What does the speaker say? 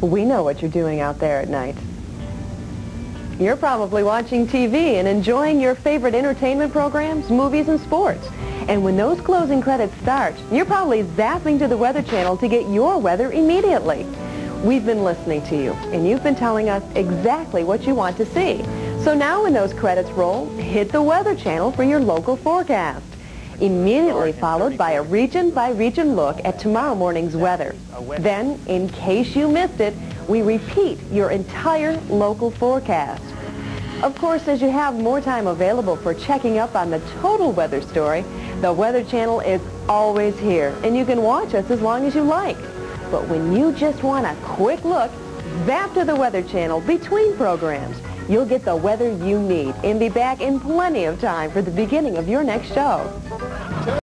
We know what you're doing out there at night. You're probably watching TV and enjoying your favorite entertainment programs, movies, and sports. And when those closing credits start, you're probably zapping to the Weather Channel to get your weather immediately. We've been listening to you, and you've been telling us exactly what you want to see. So now when those credits roll, hit the Weather Channel for your local forecast. Immediately followed by a region-by-region look at tomorrow morning's weather. Then, in case you missed it, we repeat your entire local forecast. Of course, as you have more time available for checking up on the total weather story, the Weather Channel is always here, and you can watch us as long as you like. But when you just want a quick look, zap to the Weather Channel between programs. You'll get the weather you need and be back in plenty of time for the beginning of your next show.